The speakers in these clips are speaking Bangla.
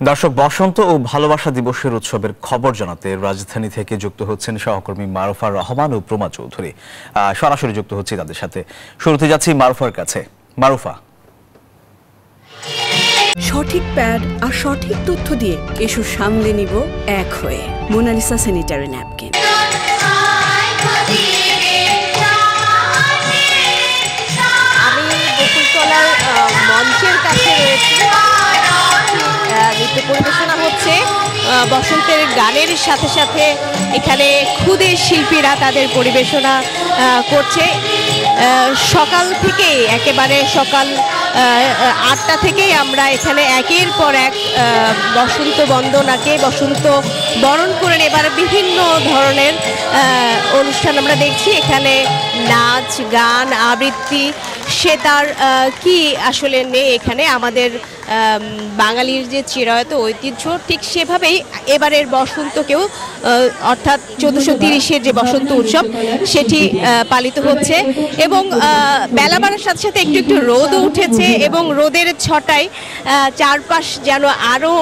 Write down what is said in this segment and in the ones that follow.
দর্শক বসন্ত ও ভালোবাসা দিবসের উৎসবের খবর জানাতে রাজধানী থেকে যুক্ত হচ্ছেন সহকর্মী মারুফার রহমান ও প্রমা চৌধুরী। আহ, সরাসরি যুক্ত হচ্ছে তাদের সাথে। শুরুতে যাচ্ছি মারুফার কাছে। মারুফা। সঠিক প্যাড আর সঠিক তথ্য দিয়ে এসো সামলে নিব এক হয়ে মোনালিসা স্যানিটারি ন্যাপকিন। আমি বকুলতলার মঞ্চের কাছে রয়েছি। নৃত্য পরিবেশনা হচ্ছে বসন্তের গানের সাথে সাথে এখানে খুদে শিল্পীরা তাদের পরিবেশনা করছে। সকাল থেকেই একেবারে সকাল আটটা থেকেই আমরা এখানে একের পর এক বসন্ত বন্দনাকে বসন্ত বরণ করে এবার বিভিন্ন ধরনের অনুষ্ঠান আমরা দেখছি। এখানে নাচ গান আবৃত্তি সে তার কি আসলে নেই এখানে। আমাদের আম, বাঙালির যে চিরায়ত ঐতিহ্য ঠিক সেভাবেই এবারের বসন্তকেও অর্থাৎ চোদ্দশো তিরিশের যে বসন্ত উৎসব সেটি পালিত হচ্ছে। এবং বেলা বাড়ার সাথে সাথে একটু একটু রোদও উঠেছে এবং রোদের ছটায় চারপাশ যেন আরও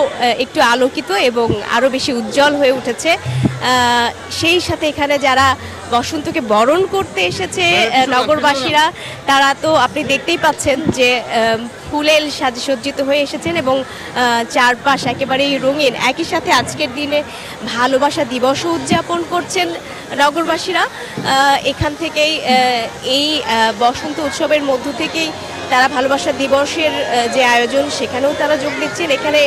একটু আলোকিত এবং আরও বেশি উজ্জ্বল হয়ে উঠেছে। সেই সাথে এখানে যারা বসন্তকে বরণ করতে এসেছে নগরবাসীরা তারা তো আপনি দেখতেই পাচ্ছেন যে ফুলেল সাজসজ্জিত হয়ে এসেছেন এবং চারপাশ একেবারেই রঙিন। একই সাথে আজকের দিনে ভালোবাসা দিবসও উদযাপন করছেন নগরবাসীরা। এখান থেকেই এই বসন্ত উৎসবের মধ্য থেকেই তারা ভালোবাসা দিবসের যে আয়োজন, সেখানেও তারা যোগ দিচ্ছেন। এখানে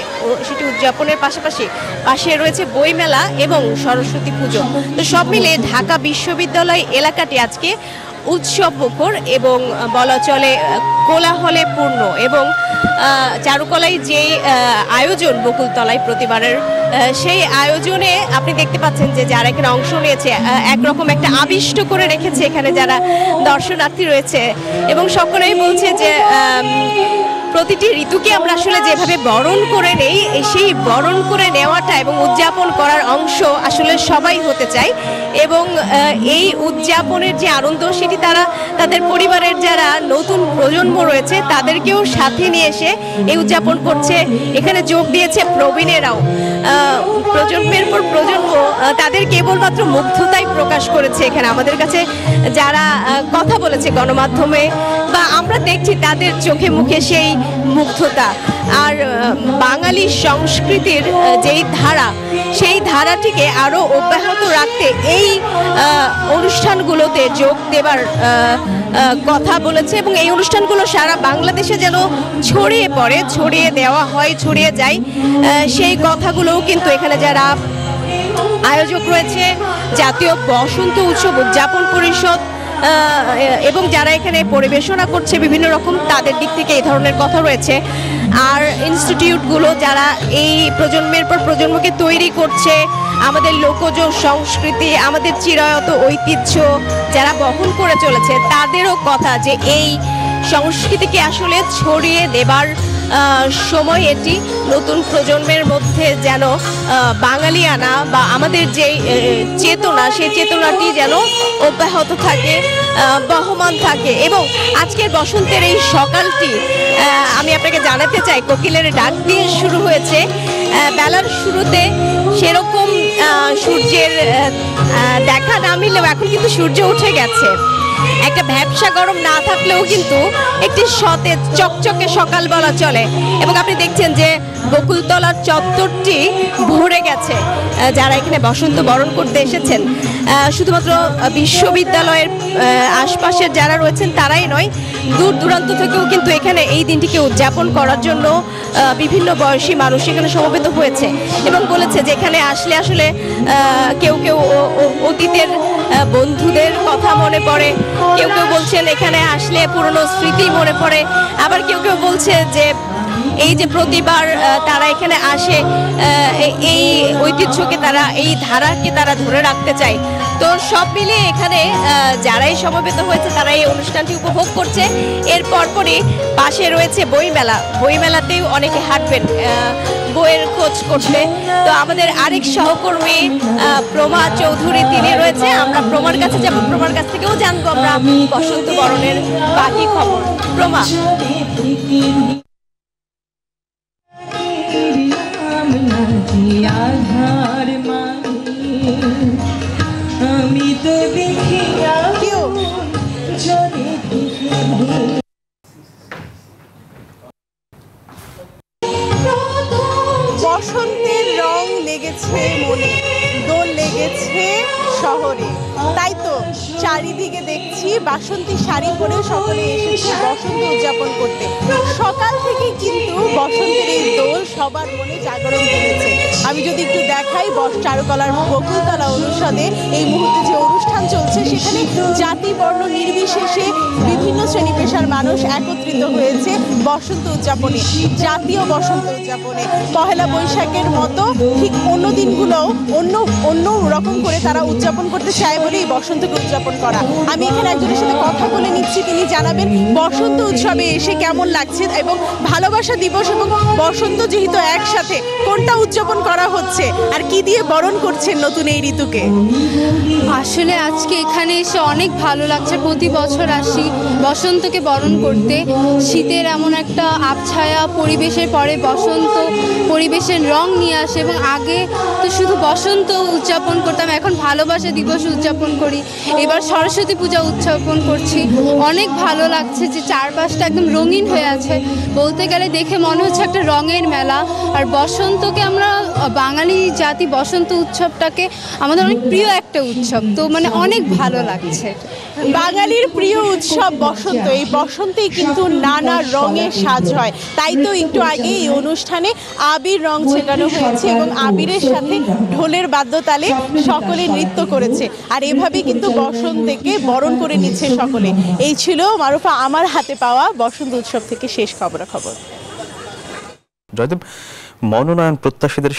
সেটি উদযাপনের পাশাপাশি পাশে রয়েছে বইমেলা এবং সরস্বতী পুজো। তো সব মিলে ঢাকা বিশ্ববিদ্যালয় এলাকাটি আজকে উৎসব মুখর এবং বলা চলে কোলাহলে পূর্ণ এবং চারুকলায় যে আয়োজন বকুলতলায় প্রতিবারের সেই আয়োজনে আপনি দেখতে পাচ্ছেন যে যারা এখানে অংশ নিয়েছে একরকম একটা আবিষ্ট করে রেখেছে এখানে যারা দর্শনার্থী রয়েছে এবং সকলেই বলছে যে প্রতিটি ঋতুকে আমরা আসলে যেভাবে বরণ করে নেই সেই বরণ করে নেওয়াটা এবং উদযাপন করার অংশ আসলে সবাই হতে চায়। এবং এই উদযাপনের যে আনন্দ সেটি তারা, তাদের পরিবারের যারা নতুন প্রজন্ম রয়েছে তাদেরকেও সাথে নিয়ে এসে এই উদযাপন করছে। এখানে যোগ দিয়েছে প্রবীণেরাও। প্রজন্মের পর প্রজন্ম তাদের কেবলমাত্র মুগ্ধতাই প্রকাশ করেছে এখানে। আমাদের কাছে যারা কথা বলেছে গণমাধ্যমে বা আমরা দেখছি তাদের চোখে মুখে সেই মুগ্ধতা। আর বাঙালি সংস্কৃতির যেই ধারা, সেই ধারাটিকে আরও অব্যাহত রাখতে এই অনুষ্ঠানগুলোতে যোগ দেবার কথা বলেছে এবং এই অনুষ্ঠানগুলো সারা বাংলাদেশে যেন ছড়িয়ে পড়ে, ছড়িয়ে দেওয়া হয়, ছড়িয়ে যায় সেই কথাগুলোও কিন্তু এখানে যারা আয়োজক রয়েছে, জাতীয় বসন্ত উৎসব উদযাপন পরিষদ এবং যারা এখানে পরিবেশনা করছে বিভিন্ন রকম, তাদের দিক থেকে এই ধরনের কথা রয়েছে। আর ইনস্টিটিউটগুলো যারা এই প্রজন্মের পর প্রজন্মকে তৈরি করছে, আমাদের লোকজ সংস্কৃতি, আমাদের চিরায়ত ঐতিহ্য যারা বহন করে চলেছে, তাদেরও কথা যে এই সংস্কৃতিকে আসলে ছড়িয়ে দেবার সময় এটি নতুন প্রজন্মের মধ্যে যেন আহ, বাঙালিয়ানা বা আমাদের যে চেতনা সেই চেতনাটি যেন অব্যাহত থাকে বহমান থাকে। এবং আজকের বসন্তের এই সকালটি আমি আপনাকে জানাতে চাই কোকিলের ডাক দিয়ে শুরু হয়েছে। বেলার শুরুতে সেরকম সূর্যের দেখা না মিললেও এখন কিন্তু সূর্য উঠে গেছে। একটা ভ্যাবসা গরম না থাকলেও কিন্তু একটি সতেজ চকচকে সকাল বলা চলে। এবং আপনি দেখছেন যে বকুলতলার চত্বরটি ভরে গেছে। যারা এখানে বসন্ত বরণ করতে এসেছেন শুধুমাত্র বিশ্ববিদ্যালয়ের আশপাশের যারা রয়েছেন তারাই নয়, দূর দূরান্ত থেকেও কিন্তু এখানে এই দিনটিকে উদযাপন করার জন্য বিভিন্ন বয়সী মানুষ এখানে সমবেত হয়েছে। এবং বলেছে যে এখানে আসলে আসলে কেউ কেউ অতীতের বন্ধুদের কথা মনে পড়ে। কেউ কেউ বলছেন, এখানে আসলে পুরনো স্মৃতি মনে পড়ে। আবার কেউ কেউ বলছে যে এই যে প্রতিবার তারা এখানে আসে এই ঐতিহ্যকে তারা, এই ধারাকে তারা ধরে রাখতে চায়। তো সব মিলিয়ে এখানে যারাই সমবেত হয়েছে তারা এই অনুষ্ঠানটি উপভোগ করছে। এর পরপরই পাশে রয়েছে বইমেলা। বইমেলাতেও অনেকে হাঁটবেন বইয়ের খোঁজ করতে। তো আমাদের আরেক সহকর্মী প্রমা চৌধুরী, তিনি রয়েছে। আমরা প্রমার কাছে যাব। প্রমার কাছ থেকেও জানব আমরা বসন্ত বরণের বাকি খবর। প্রমা। মানে। আমি তো দেখি বসন্তের রং লেগেছে মনে দোল লেগেছে শহরে। তাই তো চারিদিকে দেখছি বাসন্তী শাড়ি পরে সকলে এসেছে বসন্ত উদযাপন করতে। সকাল থেকে কিন্তু বসন্তের এই দোল সবার মনে জাগরণ করেছে। দেখাই বস চারুকলার বকুলতলা অনুষদে। এই মুহূর্তে যে অনুষ্ঠান চলছে, সেখানে জাতি, বর্ণ নির্বিশেষে বিভিন্ন শ্রেণি পেশার মানুষ একত্রিত হয়েছে বসন্ত উদযাপনে, জাতীয় বসন্ত উদযাপনে। পহেলা বৈশাখের মতো ঠিক অন্য দিনগুলোও অন্য অন্য রকম করে তারা উদযাপন করতে চায় বলে এই বসন্তকে উদযাপন করা। আমি এখানে একজনের সাথে কথা বলে নিচ্ছি, তিনি জানাবেন বসন্ত উৎসবে এসে কেমন লাগছে এবং ভালোবাসা দিবস এবং বসন্ত যেহেতু একসাথে, কোনটা উদযাপন করা হচ্ছে? আর কি দিয়ে বরণ করছেন নতুন এই ঋতুকে? আসলে আজকে এখানে এসে অনেক ভালো লাগছে। প্রতি বছর আসি বসন্তকে বরণ করতে। শীতের এমন একটা আবছায়া, পরিবেশের পরে বসন্ত, পরিবেশের রং নিয়ে আসে এবং আগে তো শুধু বসন্ত উদযাপন করতাম, এখন ভালোবাসা দিবস উদযাপন করি। এবার সরস্বতী পূজা উদযাপন করছি। অনেক ভালো লাগছে যে চারপাশটা একদম রঙিন হয়ে আছে। বলতে গেলে দেখে মনে হচ্ছে একটা রঙের মেলা। আর বসন্তকে আমরা বাঙালি জাতি বসন্ত উৎসবটাকে আমাদের অনেক প্রিয় একটা উৎসব। তো মানে অনেক ভালো লাগছে। বাঙালির প্রিয় উৎসব বসন্ত। এই বসন্তেই কিন্তু নানা রঙের সাজ হয়। তাই তো একটু আগে এই অনুষ্ঠানে আবির রং ছেটানো হয়েছে এবং আবিরের সাথে ঢোলের বাদ্যতালে সকলে নৃত্য করেছে। আর এভাবেই কিন্তু বসন্তকে বরণ করে নিচ্ছে সকলে। এই ছিল মারুফা আমার হাতে পাওয়া বসন্ত উৎসব থেকে শেষ খবরাখবর। জয়দেব মনোনয়ন প্রত্যাশীদের